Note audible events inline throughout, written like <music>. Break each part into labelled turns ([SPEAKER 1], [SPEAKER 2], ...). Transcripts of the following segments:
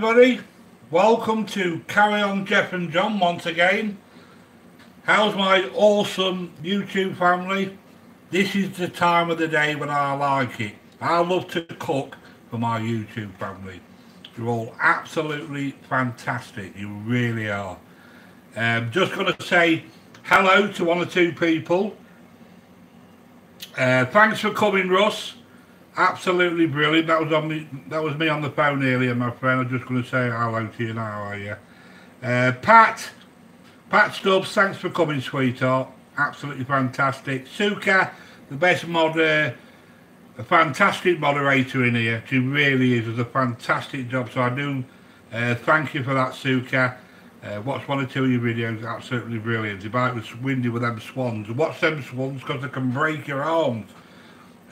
[SPEAKER 1] Everybody, welcome to Carry On Jeff and John once again. How's my awesome YouTube family? This is the time of the day when I like it. I love to cook for my YouTube family. You're all absolutely fantastic, you really are. Um, just going to say hello to one or two people. Uh, thanks for coming, Russ. Absolutely brilliant. That was on me. That was me on the phone earlier, my friend. I'm just going to say hello to you now. Are you? Uh, Pat, Pat Stubbs. Thanks for coming, sweetheart. Absolutely fantastic. Suka, the best mod, uh, a fantastic moderator in here. She really is. Does a fantastic job. So I do uh, thank you for that, Suka. Uh, watch one or two of your videos, absolutely brilliant. If I was windy with them swans, watch them swans because they can break your arms.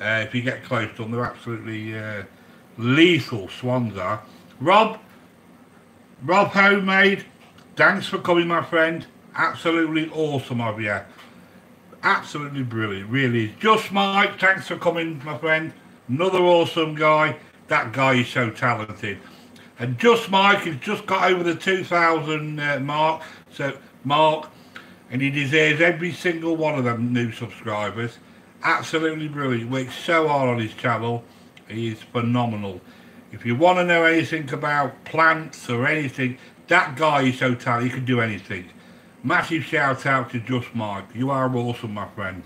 [SPEAKER 1] Uh, if you get close to them, they're absolutely uh, lethal swans are. Rob, Rob Homemade, thanks for coming, my friend. Absolutely awesome of you. Absolutely brilliant, really. Just Mike, thanks for coming, my friend. Another awesome guy. That guy is so talented. And Just Mike has just got over the 2,000 uh, mark. So, Mark, and he deserves every single one of them new subscribers absolutely brilliant. Works so hard on his channel. He is phenomenal. If you want to know anything about plants or anything, that guy is so talented. He can do anything. Massive shout out to Just Mike. You are awesome, my friend.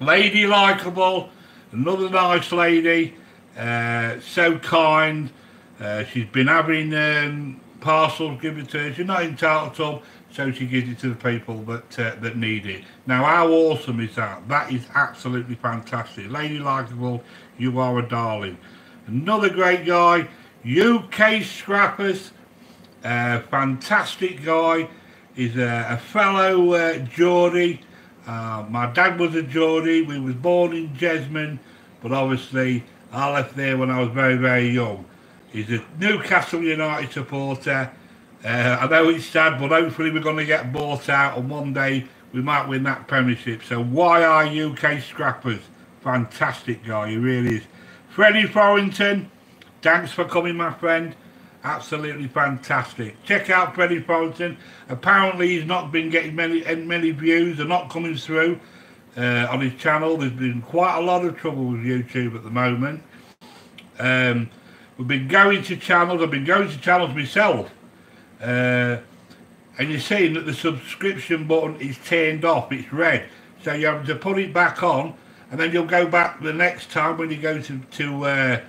[SPEAKER 1] Lady Likeable, another nice lady. Uh, so kind. Uh, she's been having um, parcels given to her. She's not entitled to them so she gives it to the people that uh, that need it. Now, how awesome is that? That is absolutely fantastic. Lady Likeable, you are a darling. Another great guy, UK Scrappers, uh, fantastic guy. He's a, a fellow uh, Geordie. Uh, my dad was a Geordie. We was born in Jesmond, but obviously I left there when I was very, very young. He's a Newcastle United supporter uh, I know it's sad, but hopefully we're going to get bought out and one day we might win that premiership. So why are UK Scrappers? Fantastic guy, he really is. Freddie Forrington, thanks for coming, my friend. Absolutely fantastic. Check out Freddie Forrington. Apparently he's not been getting many many views. They're not coming through uh, on his channel. There's been quite a lot of trouble with YouTube at the moment. Um, we've been going to channels. I've been going to channels myself uh, and you're seeing that the subscription button is turned off, it's red. So you have to put it back on and then you'll go back the next time when you go to, to, uh,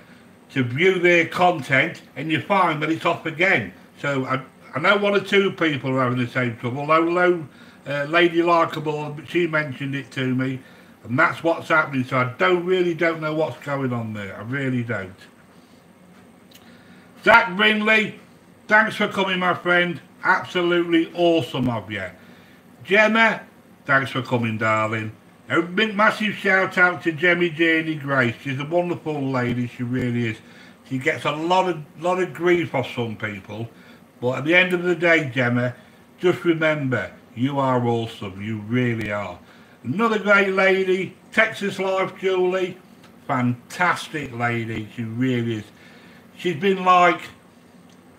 [SPEAKER 1] to view their content and you find that it's off again. So I, I know one or two people are having the same trouble, although uh, Lady Likeable, she mentioned it to me and that's what's happening. So I don't really don't know what's going on there. I really don't. Zach Brindley, Thanks for coming, my friend. Absolutely awesome of you. Gemma, thanks for coming, darling. A big massive shout out to Jemmy Janie Grace. She's a wonderful lady, she really is. She gets a lot of lot of grief off some people. But at the end of the day, Gemma, just remember, you are awesome. You really are. Another great lady, Texas Life Julie. Fantastic lady. She really is. She's been like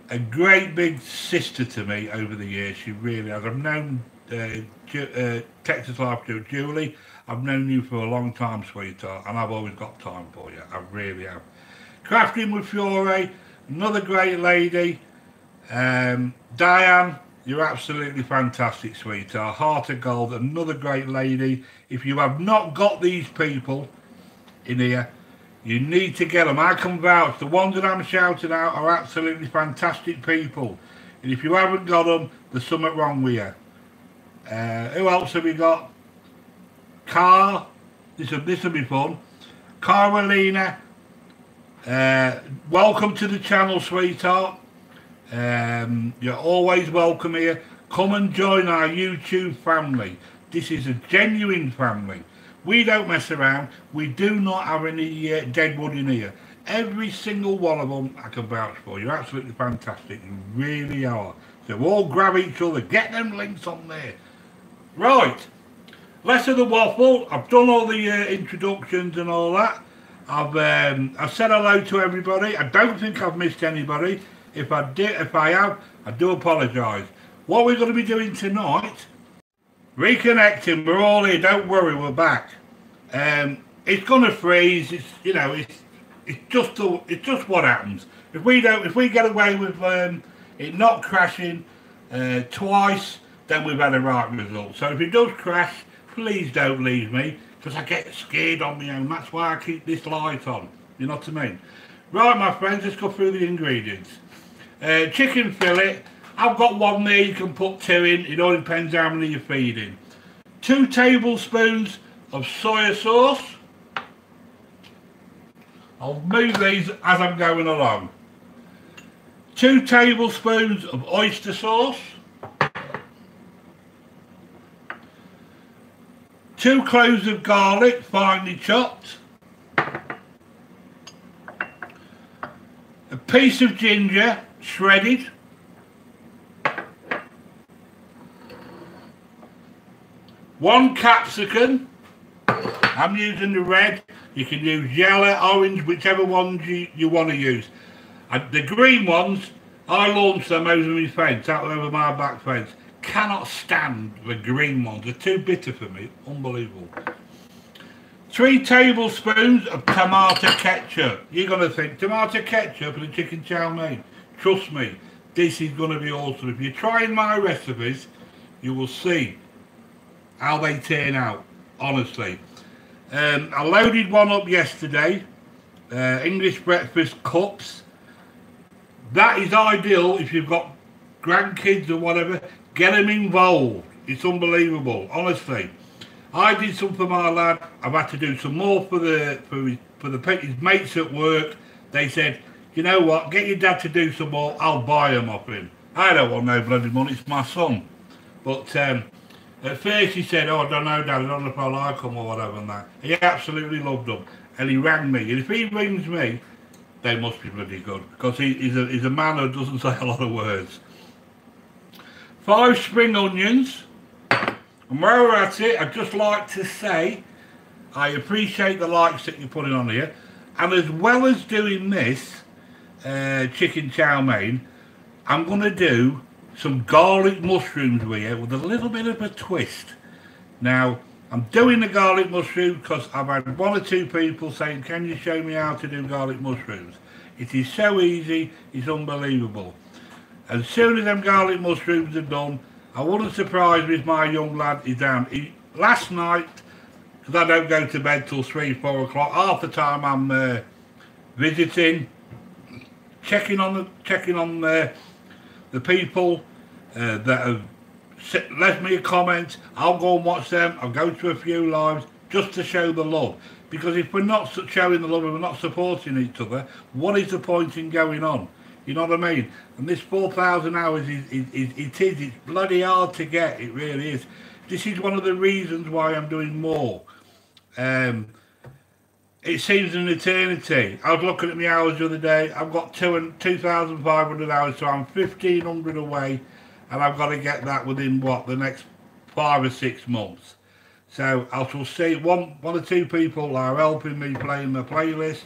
[SPEAKER 1] a great big sister to me over the years. She really has. I've known uh, Ju uh, Texas Life Julie. I've known you for a long time, sweetheart, and I've always got time for you. I really have. Crafting with Fiore, another great lady. Um, Diane, you're absolutely fantastic, sweetheart. Heart of Gold, another great lady. If you have not got these people in here, you need to get them. I can vouch. The ones that I'm shouting out are absolutely fantastic people. And if you haven't got them, there's something wrong with you. Uh, who else have we got? Car. This will, this will be fun. Carolina. Uh, welcome to the channel, sweetheart. Um, you're always welcome here. Come and join our YouTube family. This is a genuine family. We don't mess around. We do not have any uh, dead wood in here. Every single one of them I can vouch for. You're absolutely fantastic. You really are. So all grab each other. Get them links on there. Right. Less of the waffle. I've done all the uh, introductions and all that. I've um, I've said hello to everybody. I don't think I've missed anybody. If I did, if I have, I do apologise. What we're going to be doing tonight, reconnecting. We're all here. Don't worry, we're back. Um, it's to freeze. It's you know, it's it's just a, it's just what happens. If we don't, if we get away with um, it not crashing uh, twice, then we've had a right result. So if it does crash, please don't leave me because I get scared on my own. That's why I keep this light on. You know what I mean? Right, my friends, let's go through the ingredients. Uh, chicken fillet. I've got one there, you can put two in. It all depends how many you're feeding. Two tablespoons of soya sauce. I'll move these as I'm going along. Two tablespoons of oyster sauce. two cloves of garlic finely chopped, a piece of ginger shredded, one capsicum, I'm using the red, you can use yellow, orange, whichever ones you, you want to use. And the green ones, I launched them over my fence, out over my back fence cannot stand the green ones. They're too bitter for me. Unbelievable. Three tablespoons of tomato ketchup. You're going to think, tomato ketchup and a chicken chow mein. Trust me, this is going to be awesome. If you're trying my recipes, you will see how they turn out, honestly. Um, I loaded one up yesterday. Uh, English breakfast cups. That is ideal if you've got grandkids or whatever. Get them involved. It's unbelievable, honestly. I did some for my lad. I've had to do some more for the for his, for the his mates at work. They said, you know what? Get your dad to do some more. I'll buy them off him. I don't want no bloody money. It's my son. But um, at first he said, oh, I don't know, Dad. I don't know if I like them or whatever and that. He absolutely loved them. And he rang me. And if he rings me, they must be bloody good. Because he, he's, a, he's a man who doesn't <laughs> say a lot of words five spring onions. And while we're at it, I'd just like to say I appreciate the likes that you're putting on here. And as well as doing this uh, chicken chow mein, I'm going to do some garlic mushrooms with you with a little bit of a twist. Now, I'm doing the garlic mushroom because I've had one or two people saying, can you show me how to do garlic mushrooms? It is so easy, it's unbelievable. As soon as them garlic mushrooms are done, I wouldn't surprise me if my young lad is down. He, last night, because I don't go to bed till 3, 4 o'clock, half the time I'm uh, visiting, checking on the checking on the, the people uh, that have left me a comment. I'll go and watch them. I'll go to a few lives just to show the love. Because if we're not showing the love and we're not supporting each other, what is the point in going on? You know what I mean? And this 4,000 hours, is, is, is, it is, it's bloody hard to get, it really is. This is one of the reasons why I'm doing more. Um, it seems an eternity. I was looking at my hours the other day. I've got two and 2,500 hours, so I'm 1,500 away, and I've got to get that within, what, the next five or six months. So I shall see one, one or two people are helping me playing the playlist.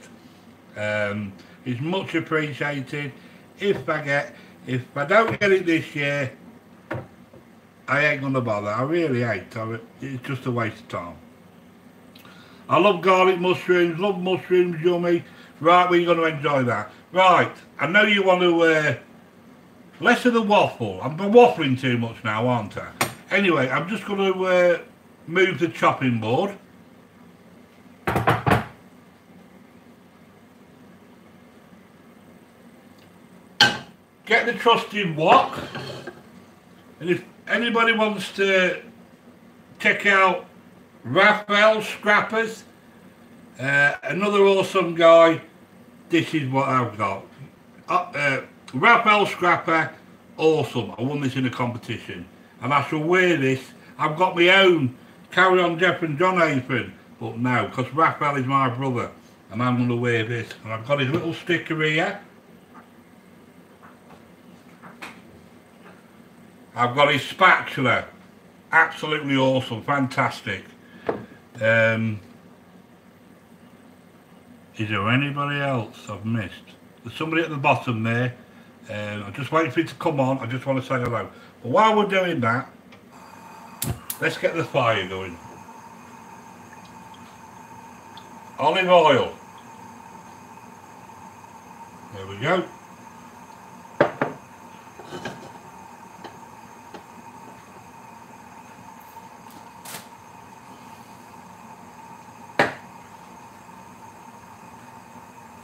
[SPEAKER 1] Um, it's much appreciated if I get, if I don't get it this year, I ain't gonna bother. I really ain't. It's just a waste of time. I love garlic mushrooms, love mushrooms, yummy. Right, we're going to enjoy that. Right, I know you want to, uh, less of the waffle. I'm waffling too much now, aren't I? Anyway, I'm just going to uh, move the chopping board. get the trusty wok. And if anybody wants to check out Raphael Scrappers, uh, another awesome guy, this is what I've got. Uh, uh, Raphael Scrapper, awesome. I won this in a competition. And I shall wear this. I've got my own Carry On Jeff and John apron. But no, because Raphael is my brother. And I'm going to wear this. And I've got his little sticker here. I've got his spatula. Absolutely awesome, fantastic. Um, Is there anybody else I've missed? There's somebody at the bottom there. Um, I'm just waiting for you to come on. I just want to say hello. But while we're doing that, let's get the fire going. Olive oil. There we go.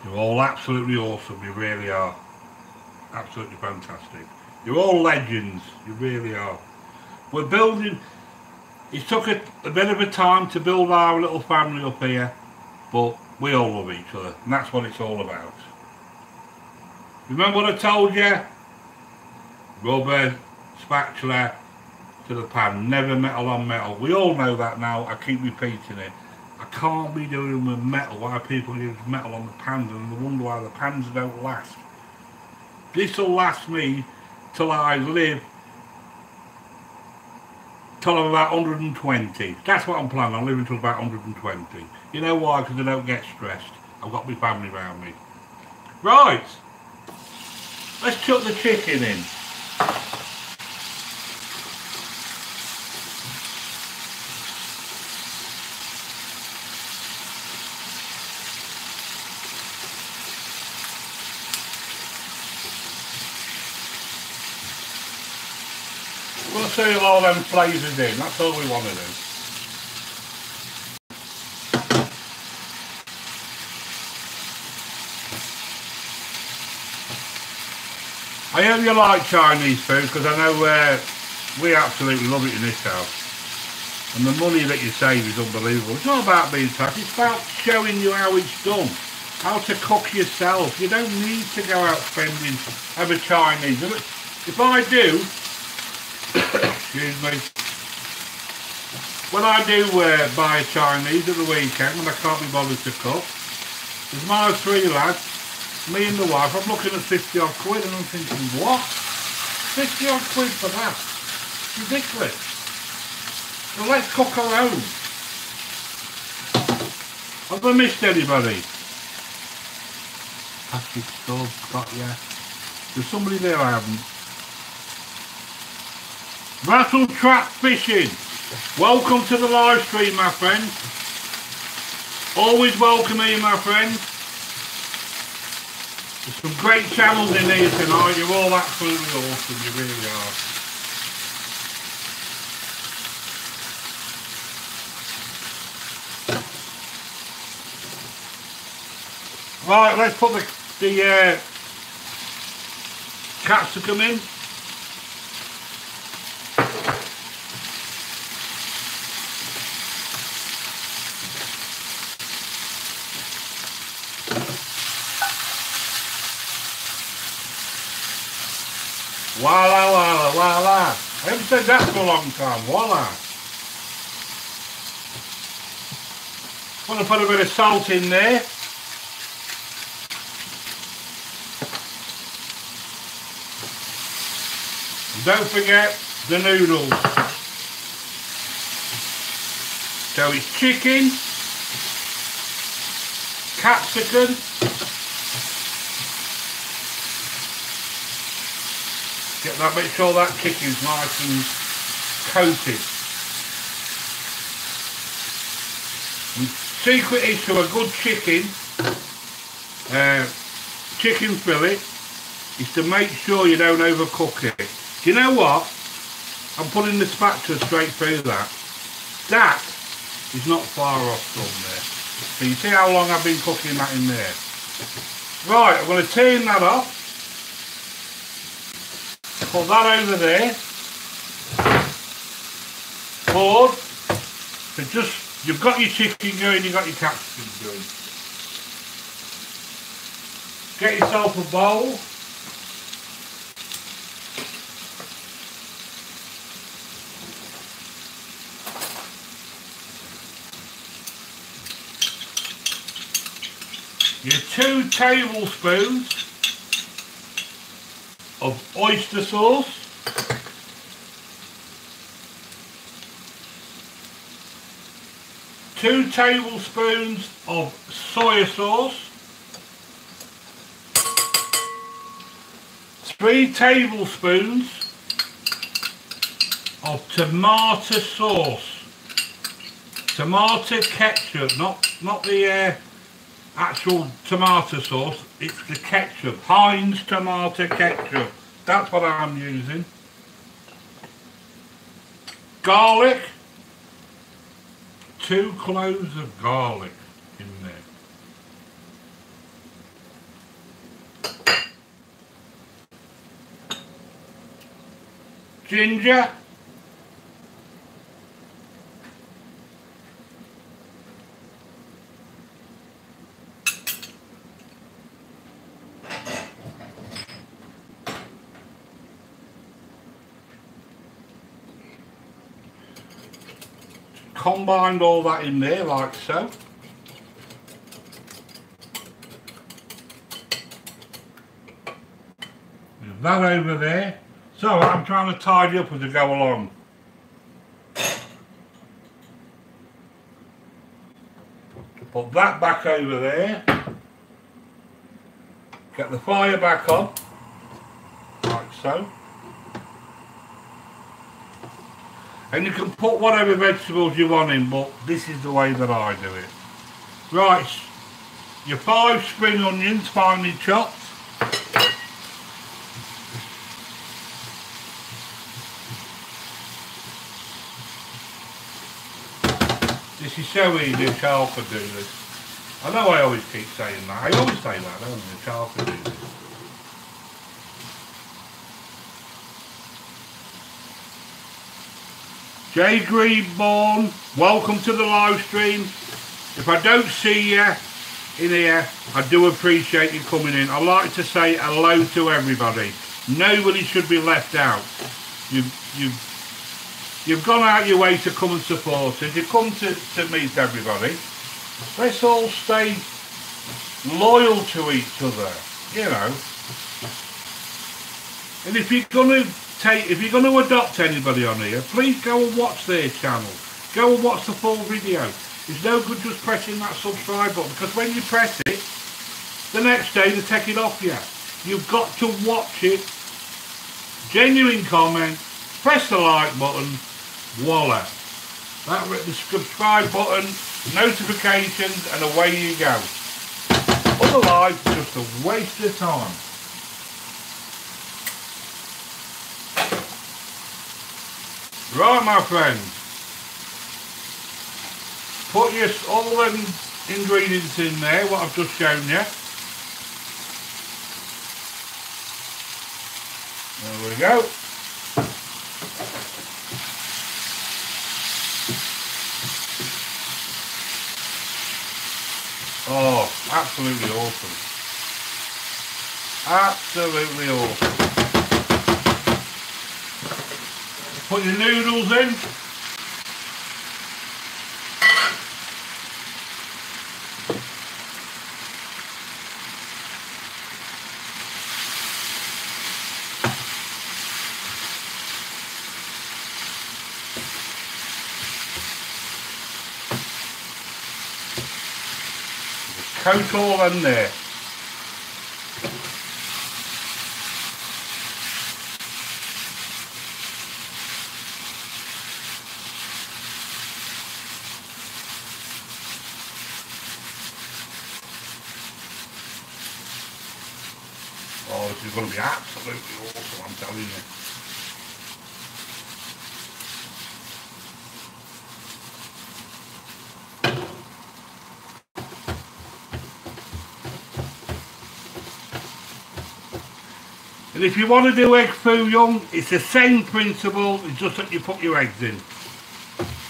[SPEAKER 1] You're all absolutely awesome, you really are. Absolutely fantastic. You're all legends, you really are. We're building, it took a, a bit of a time to build our little family up here, but we all love each other, and that's what it's all about. Remember what I told you? Rubber, spatula to the pan, never metal on metal. We all know that now, I keep repeating it. I can't be doing with metal why people use metal on the pans and I wonder why the pans don't last. This will last me till I live till I'm about 120. That's what I'm planning on, living till about 120. You know why? Because I don't get stressed. I've got my family around me. Right. Let's chuck the chicken in. Seal all them flavours in, that's all we want to do. I hope you like Chinese food because I know uh, we absolutely love it in this house. And the money that you save is unbelievable. It's not about being taxed, it's about showing you how it's done. How to cook yourself. You don't need to go out spending over Chinese. If I do, excuse me, when I do uh, buy Chinese at the weekend when I can't be bothered to cook, there's my three lads, me and the wife, I'm looking at 50 odd quid and I'm thinking, what? 50 odd quid for that? Ridiculous. So let's cook our own. Have I missed anybody? Patrick Stubbs, got ya. There's somebody there I haven't. Rattle Trap Fishing. Welcome to the live stream, my friend. Always welcome here, my friend. There's some great channels in here tonight. You're all absolutely awesome. You really are. Right, let's put the, the uh, capsicum in. Voila, voila, voila. I haven't said that for a long time. Voila. Want to put a bit of salt in there. Don't forget the noodles. So it's chicken, capsicum, Get that, make sure that chicken's nice and coated. And secret is to a good chicken, uh, chicken fillet, is to make sure you don't overcook it. Do you know what? I'm putting the spatula straight through that. That is not far off from there. So you see how long I've been cooking that in there. Right, I'm going to turn that off. Put that over there. Forward. So just, you've got your chicken going, you've got your capsicum going. Get yourself a bowl. your two tablespoons of oyster sauce. Two tablespoons of soy sauce. Three tablespoons of tomato sauce. Tomato ketchup, not, not the uh, actual tomato sauce, it's the ketchup. Heinz tomato ketchup. That's what I'm using. Garlic. Two cloves of garlic in there. Ginger. Combined all that in there like so. that over there. So I'm trying to tidy up as I go along. Put that back over there. Get the fire back on, like so. And you can put whatever vegetables you want in, but this is the way that I do it. Right, your five spring onions finely chopped. This is so easy, a child could do this. I know I always keep saying that. I always say that, don't I? A child could do this. Jay Greenborn, welcome to the live stream. If I don't see you in here, I do appreciate you coming in. I like to say hello to everybody. Nobody should be left out. You've, you've, you've gone out your way to come and support us. You come to, to meet everybody. Let's all stay loyal to each other, you know. And if you're going to take, if you're going to adopt anybody on here, please go and watch their channel. Go and watch the full video. It's no good just pressing that subscribe button because when you press it, the next day they take it off you. You've got to watch it. Genuine comment, press the like button, voila. That the subscribe button, notifications, and away you go. Otherwise, just a waste of time. Right, my friends. Put your, all the ingredients in there, what I've just shown you. There we go. Oh, absolutely awesome. Absolutely awesome. Put your noodles in. coat all in there. going to be absolutely awesome, I'm telling you. And if you want to do egg foo young, it's the same principle, it's just that you put your eggs in.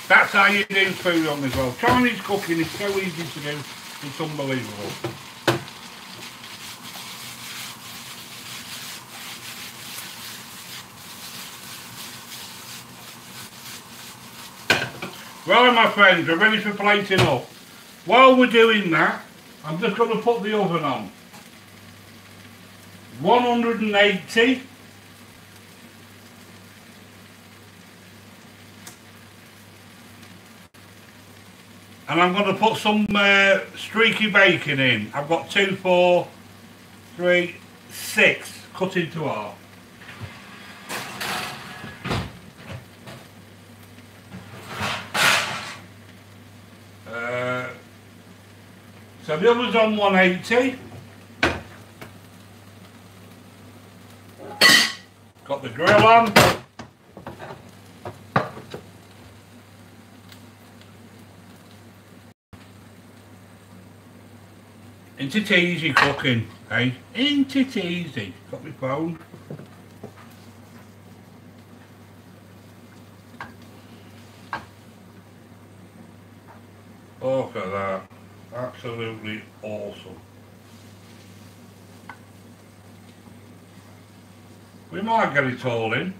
[SPEAKER 1] That's how you do foo young as well. Chinese cooking is so easy to do, it's unbelievable. Right my friends, we're ready for plating up. While we're doing that, I'm just going to put the oven on. 180, and I'm going to put some uh, streaky bacon in. I've got two, four, three, six cut into half. Uh, so the others on 180. Got the grill on. Ain't it easy cooking, eh? Ain't it easy? Got my phone. Look at that. Absolutely awesome. We might get it all in.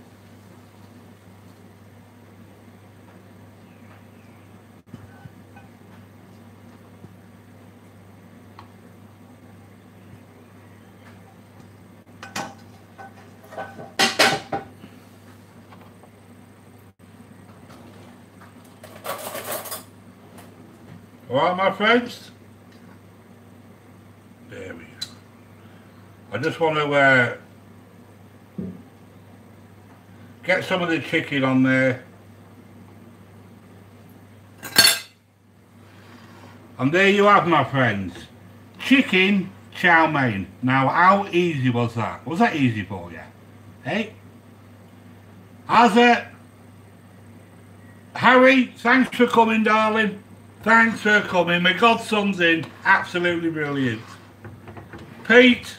[SPEAKER 1] Alright my friends? There we go. I just want to uh, get some of the chicken on there. And there you have my friends. Chicken chow mein. Now how easy was that? Was that easy for you? Hey? How's it? Harry, thanks for coming darling. Thanks for coming. My godson's in. Absolutely brilliant. Pete,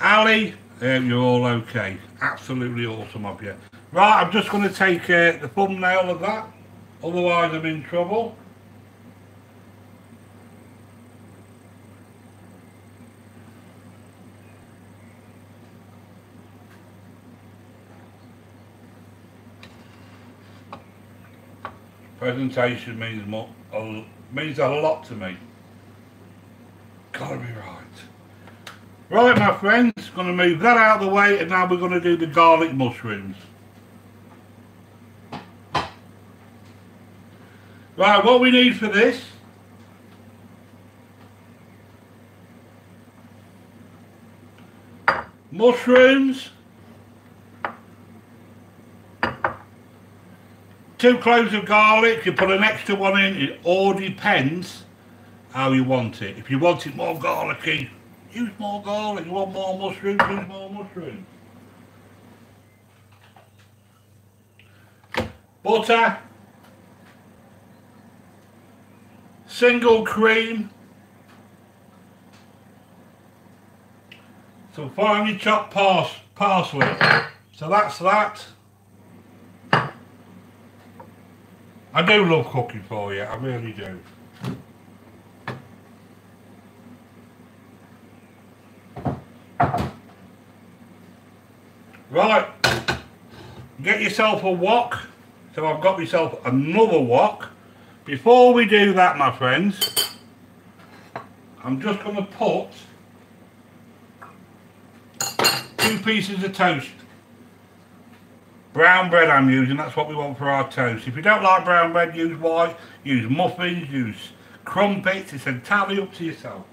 [SPEAKER 1] Ali, you're all okay. Absolutely awesome of you. Right, I'm just going to take uh, the thumbnail of that. Otherwise I'm in trouble. Presentation means more, means a lot to me. Gotta be right. Right, my friends, going to move that out of the way, and now we're going to do the garlic mushrooms. Right, what we need for this mushrooms two cloves of garlic, you put an extra one in, it all depends how you want it. If you want it more garlicky, use more garlic. You want more mushrooms, use more mushrooms. Butter, single cream, some finely chopped pars parsley. So that's that. I do love cooking for you, I really do. Right, get yourself a wok. So I've got myself another wok. Before we do that, my friends, I'm just going to put two pieces of toast Brown bread I'm using, that's what we want for our toast. If you don't like brown bread, use white, use muffins, use crumpets, it's entirely up to yourself.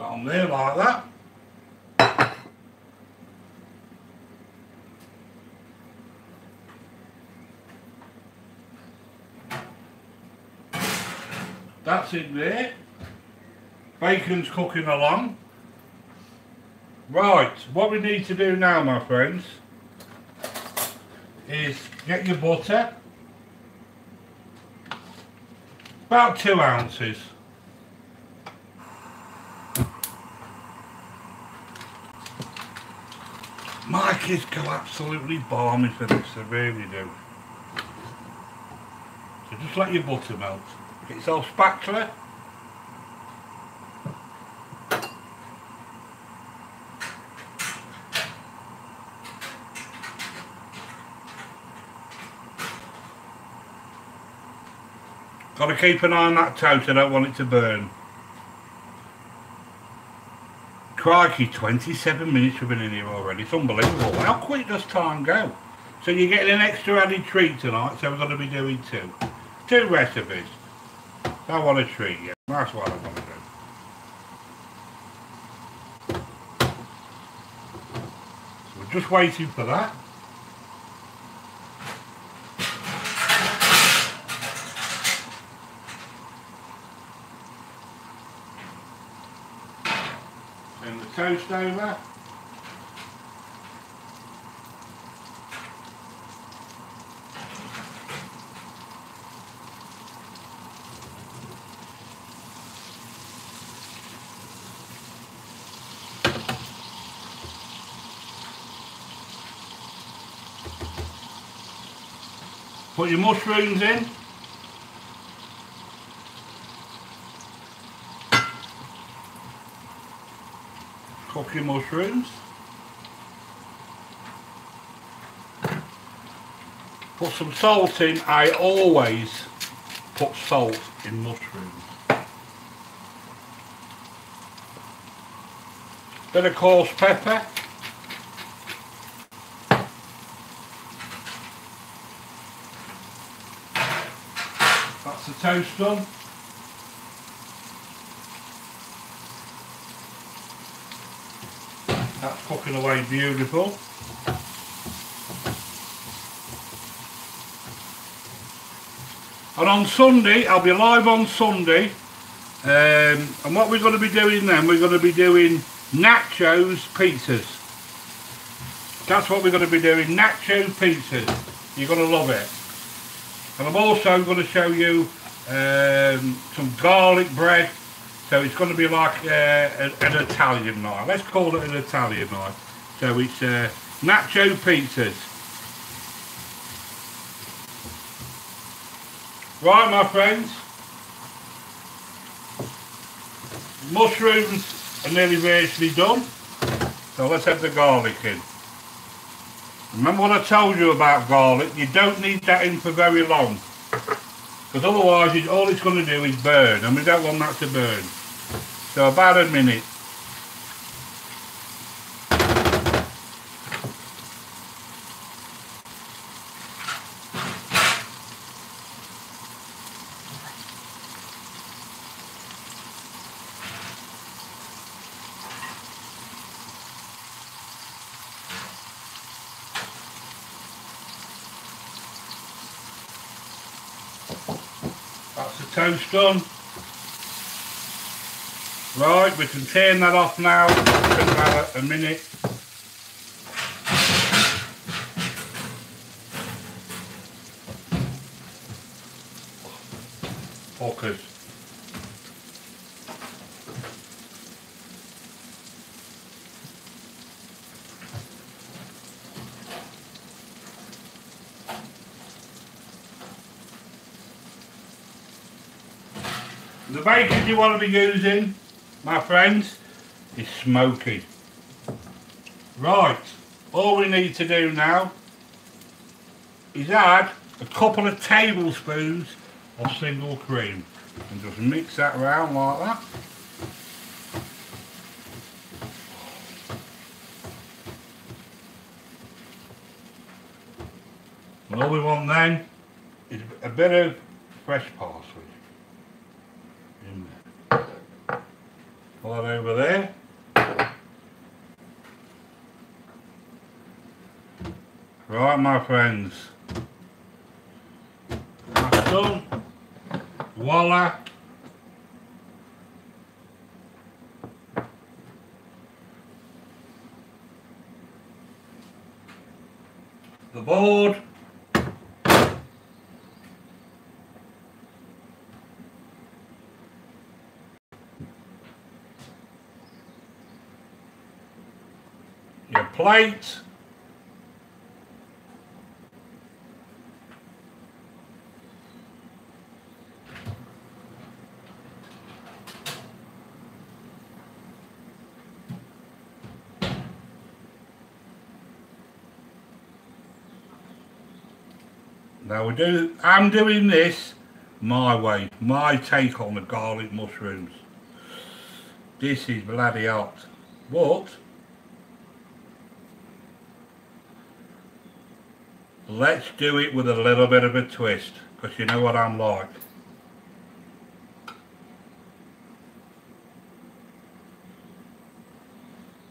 [SPEAKER 1] On there like that. It there. Bacon's cooking along. Right, what we need to do now, my friends, is get your butter, about two ounces. My kids go absolutely barmy for this, they really do. So just let your butter melt. Get yourself spatula. Got to keep an eye on that toast, I don't want it to burn. Crikey, 27 minutes we've been in here already. It's unbelievable. How quick does time go? So you're getting an extra added treat tonight, so we're going to be doing two. Two recipes. I want to treat you. That's what I want to do. So we're just waiting for that. Turn the toast over. Put your mushrooms in. Cook your mushrooms. Put some salt in. I always put salt in mushrooms. Bit of coarse pepper. That's the toast on. That's cooking away beautiful. And on Sunday, I'll be live on Sunday. Um, and what we're going to be doing then, we're going to be doing nachos pizzas. That's what we're going to be doing, nacho pizzas. You're going to love it. And I'm also going to show you um, some garlic bread. So it's going to be like uh, an, an Italian night. Let's call it an Italian night. So it's uh, nacho pizzas. Right, my friends. Mushrooms are nearly virtually done. So let's have the garlic in. Remember what I told you about garlic? You don't need that in for very long. Because otherwise it, all it's going to do is burn. And we don't want that to burn. So about a minute. Right, we can turn that off now. About a minute. Hookers. The bacon you want to be using, my friends, is smoky. Right, all we need to do now is add a couple of tablespoons of single cream and just mix that around like that. And all we want then is a bit of fresh parsley. in there. That over there. Right, my friends. That's done. Voila. The board. Your plate. Now we do, I'm doing this my way, my take on the garlic mushrooms. This is bloody hot. But, let's do it with a little bit of a twist, because you know what I'm like.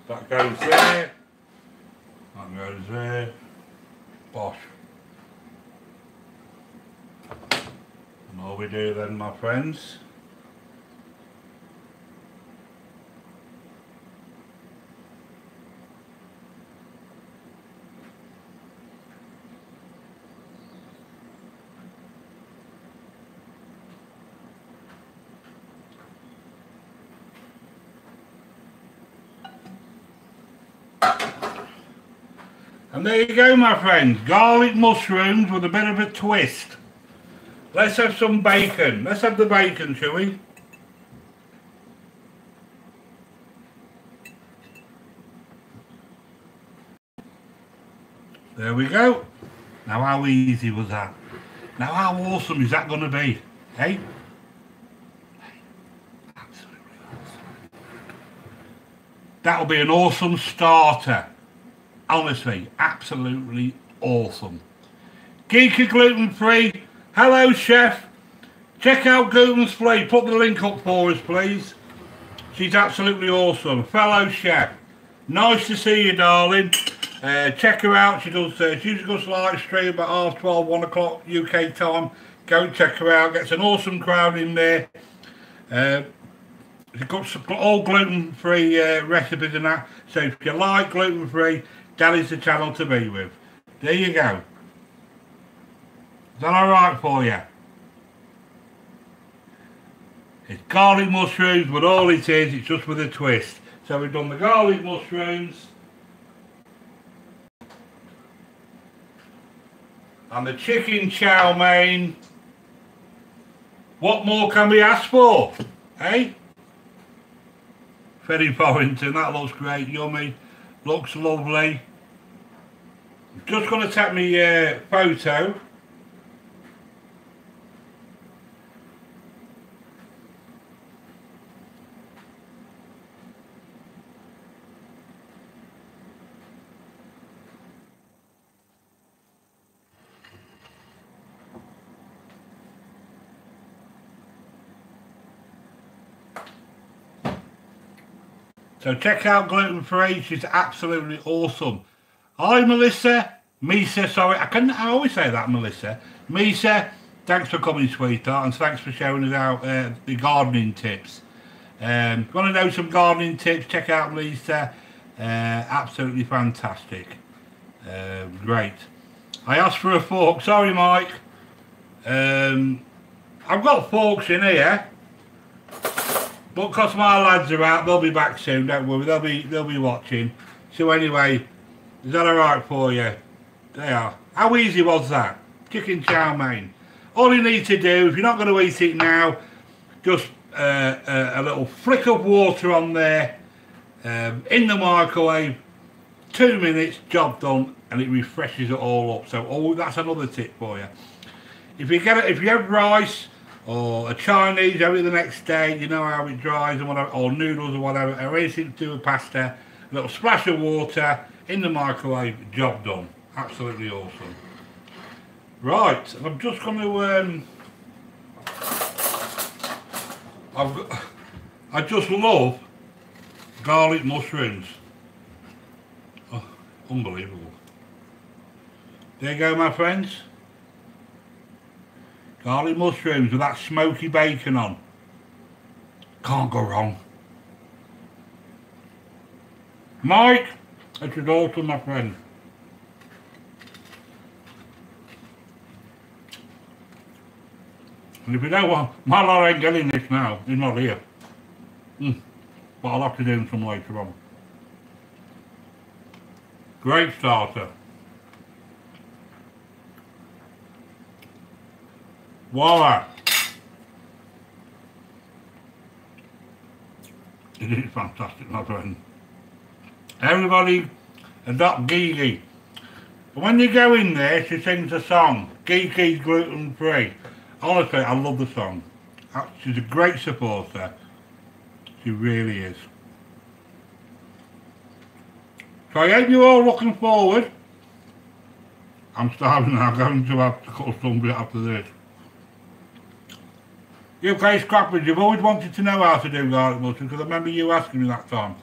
[SPEAKER 1] That goes there, that goes there, bosh. And all we do then, my friends, And there you go, my friends. Garlic mushrooms with a bit of a twist. Let's have some bacon. Let's have the bacon, shall we? There we go. Now how easy was that? Now how awesome is that going to be? Hey? That'll be an awesome starter. Honestly, absolutely awesome. Geeky gluten free. Hello, chef. Check out Gluten's Free. Put the link up for us, please. She's absolutely awesome. Fellow chef. Nice to see you, darling. Uh, check her out. She does. Uh, she goes live stream about half 12, 1 o'clock UK time. Go and check her out. Gets an awesome crowd in there. Uh, she's got, got all gluten-free uh, recipes and that. So if you like gluten-free, that is the channel to be with. There you go. Is that alright for you? It's garlic mushrooms, but all it is, it's just with a twist. So we've done the garlic mushrooms. And the chicken chow mein. What more can we ask for? Eh? Hey? Freddie Porrington, that looks great, yummy. Looks lovely. Just going to take me uh, photo. So check out Gluten Free. She's absolutely awesome. Hi, Melissa. Misa, sorry. I can I always say that, Melissa. Misa, thanks for coming, sweetheart, and thanks for showing us out uh, the gardening tips. Um, want to know some gardening tips? Check out Lisa. Uh, absolutely fantastic. Uh, great. I asked for a fork. Sorry, Mike. Um, I've got forks in here. But because my lads are out, they'll be back soon, don't worry. They'll be they'll be watching. So anyway, is that alright for you? They are. How easy was that? Chicken chow mein. All you need to do, if you're not going to eat it now, just uh, a, a, little flick of water on there, um, in the microwave, two minutes, job done, and it refreshes it all up. So, oh, that's another tip for you. If you get it, if you have rice, or a Chinese every the next day, you know how it dries and whatever, or noodles or whatever, or anything to do with pasta, a little splash of water in the microwave, job done. Absolutely awesome. Right, I'm just going to, um, I've got, I just love garlic mushrooms. Oh, unbelievable. There you go, my friends. Garlic mushrooms with that smoky bacon on. Can't go wrong. Mike, it's a daughter, my friend. And if you don't want, my lad ain't getting this now. He's not here. Mm. But I'll have to do him some later on. Great starter. Voila! It is fantastic, my friend. Everybody and adopt Gigi. When you go in there, she sings a song, Gigi's Gluten Free. Honestly, I love the song. Uh, she's a great supporter. She really is. So I hope you're all looking forward. I'm starving now, I'm going to have to cut somebody after this. Play scrappers, you've always wanted to know how to do garlic mustard because I remember you asking me that time.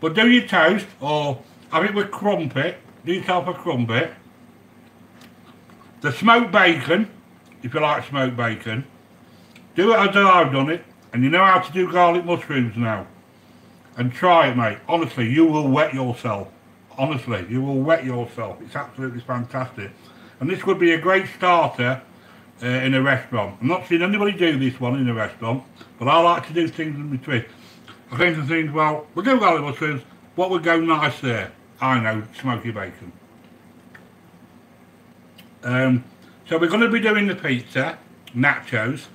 [SPEAKER 1] But do your toast or have it with crumpet, do yourself a crumpet. The smoked bacon, if you like smoked bacon. Do it as I've done it and you know how to do garlic mushrooms now. And try it mate, honestly you will wet yourself. Honestly, you will wet yourself. It's absolutely fantastic. And this would be a great starter uh, in a restaurant. I'm not seeing anybody do this one in a restaurant, but I like to do things in between. I think of things, well, we'll do garlic mushrooms, what would go nice there? I know, smoky bacon. Um, so we're going to be doing the pizza, nachos,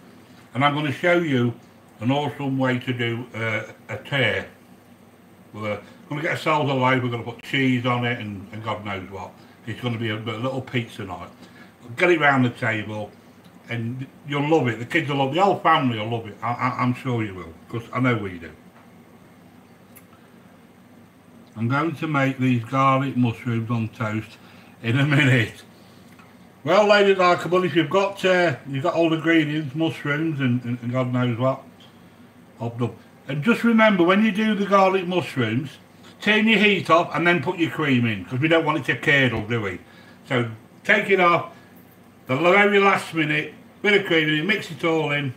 [SPEAKER 1] and I'm going to show you an awesome way to do uh, a tear. We're going to get a salsa alive, we're going to put cheese on it and, and God knows what. It's going to be a, a little pizza night. Get it round the table and you'll love it. The kids will love it. The whole family will love it. I, am sure you will because I know we do. I'm going to make these garlic mushrooms on toast in a minute. Well, ladies and gentlemen, if you've got uh, you've got all the ingredients, mushrooms and, and, and God knows what, up. And just remember, when you do the garlic mushrooms, turn your heat off and then put your cream in because we don't want it to curdle, do we? So take it off, the very last minute, bit of cream in it, mix it all in,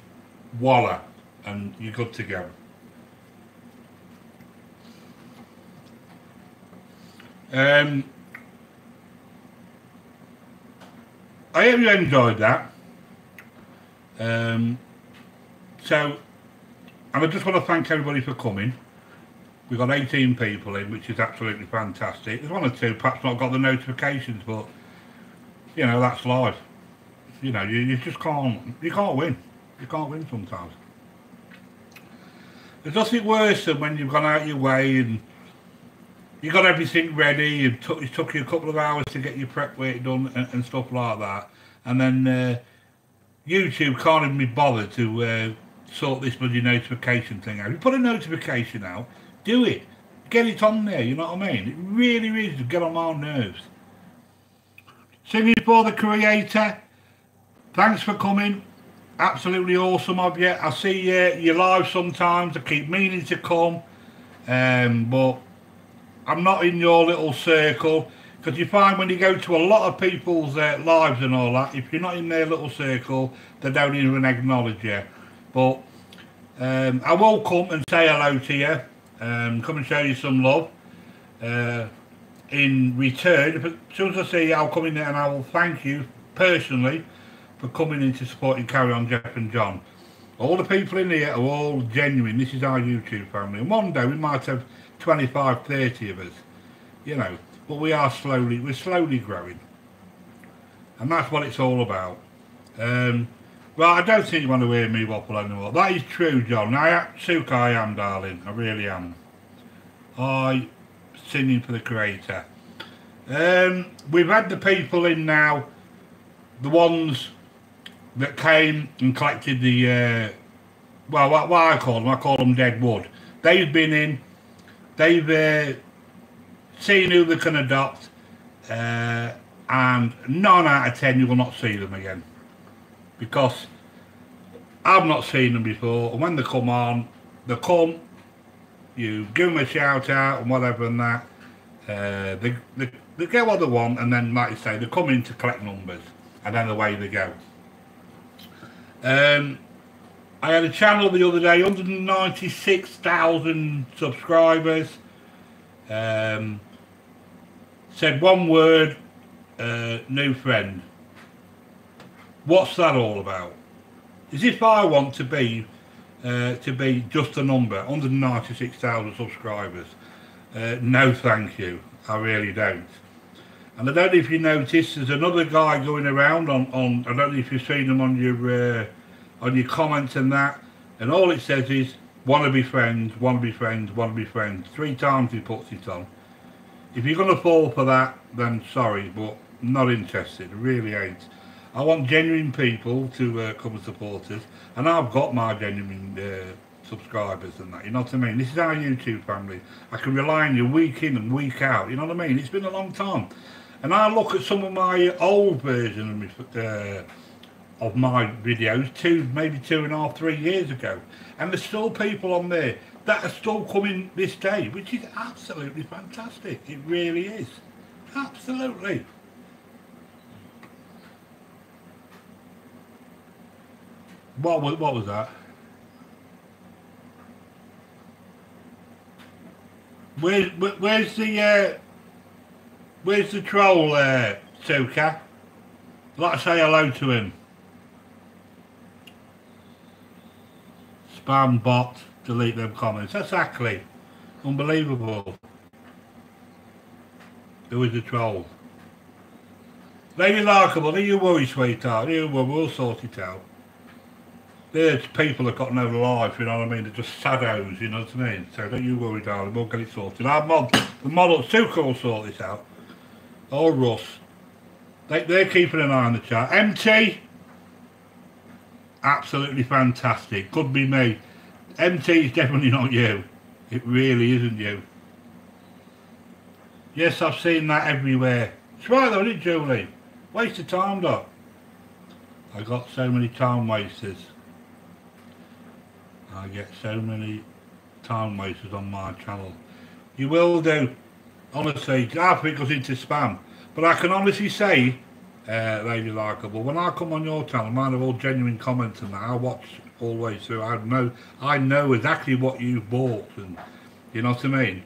[SPEAKER 1] voila, and you're good to go. Um, I hope you enjoyed that. Um, so, and I just want to thank everybody for coming. We've got 18 people in, which is absolutely fantastic. There's one or two perhaps not got the notifications, but you know that's life. You know, you, you just can't you can't win. You can't win sometimes. There's nothing worse than when you've gone out your way and you got everything ready. It took, it took you a couple of hours to get your prep work done and, and stuff like that. And then uh, YouTube can't even be bothered to uh, sort this bloody notification thing out. You put a notification out, do it. Get it on there, you know what I mean? It really, really does get on my nerves. Singing for the creator. Thanks for coming. Absolutely awesome of you. I see uh, you live sometimes. I keep meaning to come. Um, but I'm not in your little circle because you find when you go to a lot of people's uh, lives and all that, if you're not in their little circle, they don't even acknowledge you. But um, I will come and say hello to you, um, come and show you some love. Uh, in return, as soon as I see you, I'll come in there and I will thank you personally for coming in to support and carry on Jeff and John. All the people in here are all genuine. This is our YouTube family. And one day we might have 25, 30 of us, you know. But we are slowly, we're slowly growing. And that's what it's all about. Um, well, I don't think you want to hear me waffle anymore. That is true, John. I, Suka, I am, darling. I really am. I singing for the creator. Um, we've had the people in now, the ones that came and collected the, uh, well, what, what I call them, I call them dead wood. They've been in, they've uh, seen who they can adopt, uh, and nine out of ten you will not see them again because I've not seen them before. And when they come on, they come, you give them a shout out and whatever and that. Uh, they, they, they get what they want, and then, like you say, they come in to collect numbers, and then away they go. Um, I had a channel the other day, 196,000 subscribers. Um, said one word, uh, new friend. What's that all about? Is if I want to be uh, to be just a number, 196,000 subscribers. Uh, no, thank you. I really don't. And I don't know if you noticed, there's another guy going around on, on I don't know if you've seen him on your uh, on your comments and that, and all it says is want to be friends, want to be friends, want to be friends. Three times he puts it on. If you're going to fall for that, then sorry, but not interested. Really ain't. I want genuine people to uh, come and support us, and I've got my genuine uh, subscribers and that. You know what I mean? This is our YouTube family. I can rely on you week in and week out. You know what I mean? It's been a long time, and I look at some of my old versions of, uh, of my videos, two, maybe two and a half, three years ago, and there's still people on there that are still coming this day, which is absolutely fantastic. It really is. Absolutely. What was, what was that? Where's, where's the, uh, where's the troll, uh, Suka? Let's say hello to him. Spam bot delete them comments. Exactly. Unbelievable. Who is the troll? Lady Likeable, are you worried, sweetheart? You will, we'll sort it out. There's people that got no life, you know what I mean? They're just shadows, you know what I mean? So don't you worry, darling, we'll get it sorted. Our mod, the model, Suka will sort this out. Oh, Russ. They, they're keeping an eye on the chat. MT, absolutely fantastic. Could be me. MT is definitely not you. It really isn't you. Yes, I've seen that everywhere. It's right though, isn't it, Julie? Waste of time, Doc. I got so many time wasters. I get so many time wasters on my channel. You will do. Honestly, half of it goes into spam. But I can honestly say, uh, Lady Likeable, when I come on your channel, mine are all genuine comments and that. I watch all the way through. I know, I know exactly what you've bought and you know what I mean?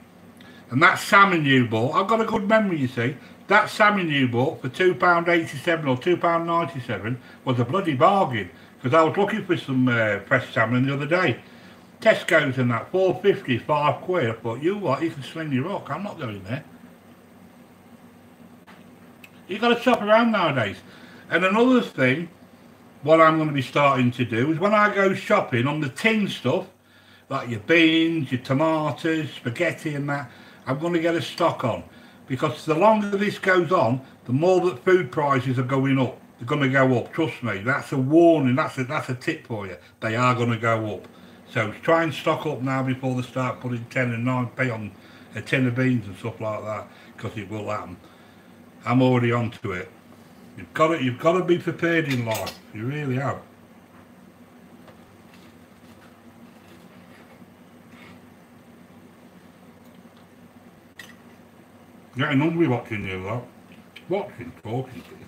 [SPEAKER 1] And that salmon you bought, I've got a good memory, you see. That salmon you bought for £2.87 or £2.97 was a bloody bargain. Because I was looking for some uh, fresh salmon the other day. Tesco's and that, 450 5 quid. I thought, you what, you can sling your rock. I'm not going there. You've got to shop around nowadays. And another thing, what I'm going to be starting to do is when I go shopping on the tin stuff, like your beans, your tomatoes, spaghetti and that, I'm going to get a stock on because the longer this goes on, the more that food prices are going up. They're going to go up. Trust me. That's a warning. That's a that's a tip for you. They are going to go up. So try and stock up now before they start putting 10 and 9p on a tin of beans and stuff like that because it will happen. I'm already onto it. You've got to, you've got to be prepared in life. You really have. Getting hungry watching you lot. Watching, talking to you.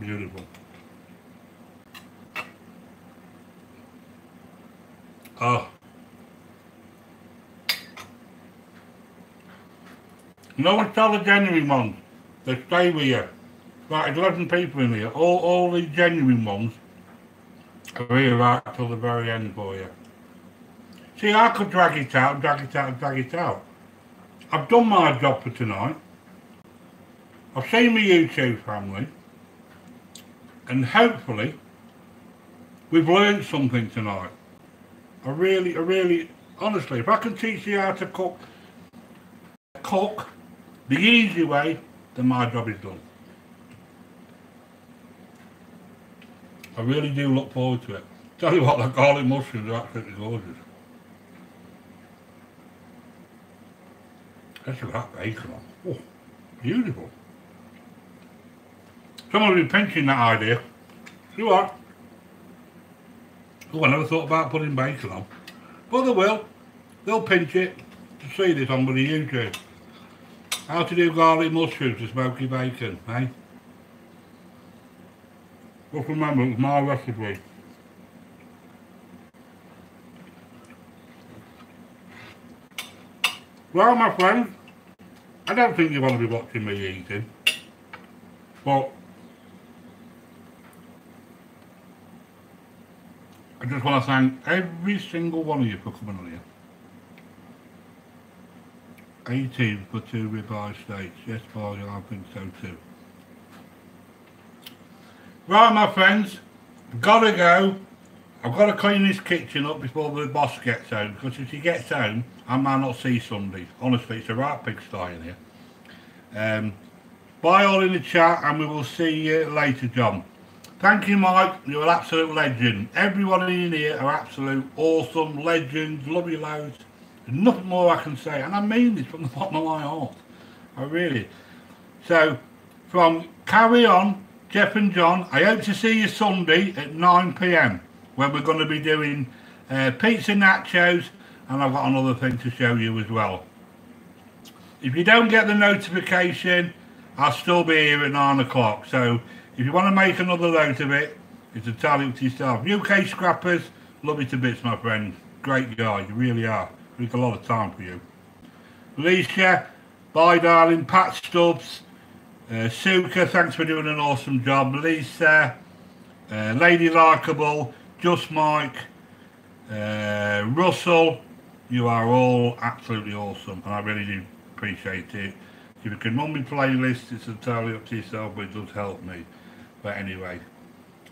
[SPEAKER 1] Beautiful. Oh. No one tell the genuine ones. They stay with you. Right, 11 people in here. All, all the genuine ones are here right till the very end for you. See, I could drag it out, drag it out, drag it out. I've done my job for tonight. I've seen my YouTube family. And hopefully, we've learned something tonight. I really, I really, honestly, if I can teach you how to cook, cook the easy way, then my job is done. I really do look forward to it. Tell you what, the garlic mushrooms are absolutely gorgeous. Especially that bacon on. Oh, beautiful. Someone will be pinching that idea. See what? Oh, I never thought about putting bacon on. But they will. They'll pinch it to see this on the YouTube. How to do garlic mushrooms with smoky bacon, eh? Just remember, it's my recipe. Well, my friend, I don't think you want to be watching me eating, but I just want to thank every single one of you for coming on here. 18 for two ribeye steaks. Yes, boy, I think so too. Right, my friends, gotta go. I've got to clean this kitchen up before the boss gets home, because if he gets home, I might not see Sunday. Honestly, it's a right pigsty in here. Um, bye all in the chat, and we will see you later, John. Thank you, Mike. You're an absolute legend. Everyone in here are absolute awesome legends. Love you loads. Nothing more I can say, and I mean this from the bottom of my heart. I really. So, from Carry On, Jeff and John, I hope to see you Sunday at 9 pm when we're going to be doing uh, pizza nachos and I've got another thing to show you as well. If you don't get the notification, I'll still be here at 9 o'clock. So if you want to make another load of it, it's entirely to yourself. UK Scrappers, love you to bits, my friend. Great guy, you really are. Took a lot of time for you. Alicia, bye darling. Pat Stubbs, uh, Suka, thanks for doing an awesome job. Lisa, uh, Lady Likeable, Just Mike, uh, Russell, You are all absolutely awesome, and I really do appreciate it. If you can run my playlist, it's entirely up to yourself, but it does help me. But anyway,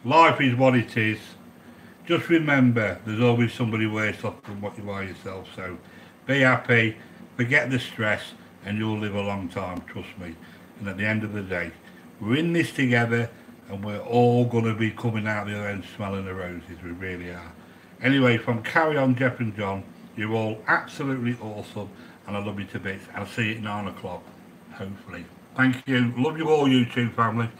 [SPEAKER 1] life is what it is. Just remember, there's always somebody worse off than what you are yourself. So be happy, forget the stress, and you'll live a long time, trust me. And at the end of the day, we're in this together, and we're all going to be coming out the other end smelling the roses. We really are. Anyway, from Carry On Jeff and John, you're all absolutely awesome, and I love you to bits. I'll see you at 9 o'clock hopefully. Thank you. Love you all, YouTube family.